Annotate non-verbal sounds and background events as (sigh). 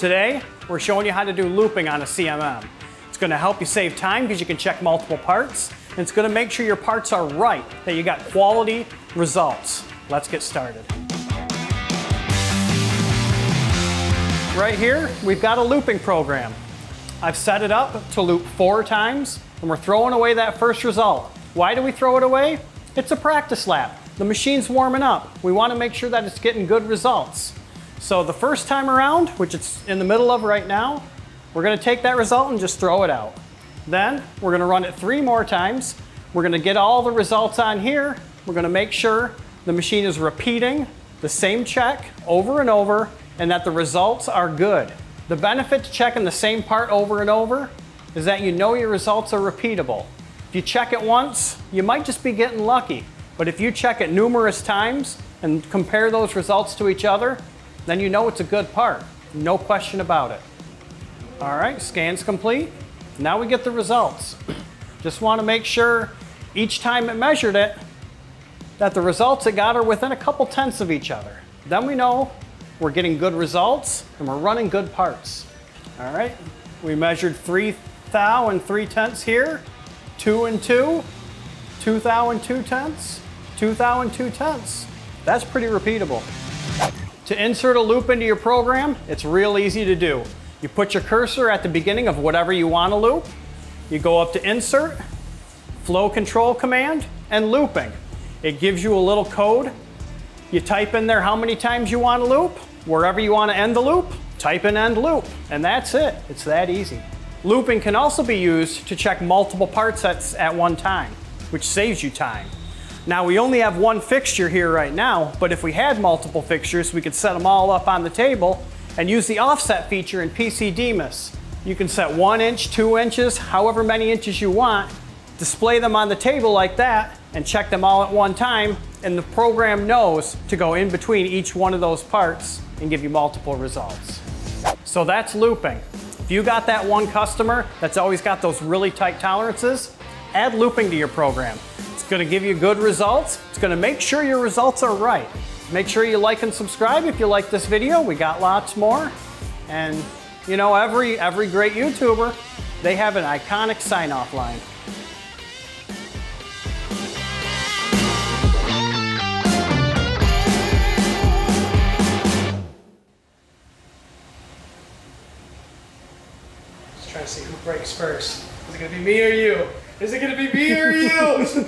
Today, we're showing you how to do looping on a CMM. It's gonna help you save time because you can check multiple parts, and it's gonna make sure your parts are right, that you got quality results. Let's get started. Right here, we've got a looping program. I've set it up to loop four times, and we're throwing away that first result. Why do we throw it away? It's a practice lap. The machine's warming up. We wanna make sure that it's getting good results. So the first time around, which it's in the middle of right now, we're gonna take that result and just throw it out. Then we're gonna run it three more times. We're gonna get all the results on here. We're gonna make sure the machine is repeating the same check over and over and that the results are good. The benefit to checking the same part over and over is that you know your results are repeatable. If you check it once, you might just be getting lucky. But if you check it numerous times and compare those results to each other, then you know it's a good part. No question about it. All right, scan's complete. Now we get the results. (clears throat) Just want to make sure each time it measured it, that the results it got are within a couple tenths of each other. Then we know we're getting good results and we're running good parts. All right, we measured three thou and three tenths here, two and two, two thou and two tenths, two thou and two tenths. That's pretty repeatable. To insert a loop into your program, it's real easy to do. You put your cursor at the beginning of whatever you want to loop. You go up to Insert, Flow Control Command, and Looping. It gives you a little code. You type in there how many times you want to loop. Wherever you want to end the loop, type in End Loop. And that's it. It's that easy. Looping can also be used to check multiple part sets at one time, which saves you time. Now we only have one fixture here right now, but if we had multiple fixtures, we could set them all up on the table and use the offset feature in PC-DMIS. You can set one inch, two inches, however many inches you want, display them on the table like that, and check them all at one time, and the program knows to go in between each one of those parts and give you multiple results. So that's looping. If you got that one customer that's always got those really tight tolerances, add looping to your program going to give you good results. It's going to make sure your results are right. Make sure you like and subscribe if you like this video. We got lots more. And you know, every, every great YouTuber, they have an iconic sign-off line. Just trying to see who breaks first. Is it gonna be me or you? Is it gonna be me or you? (laughs)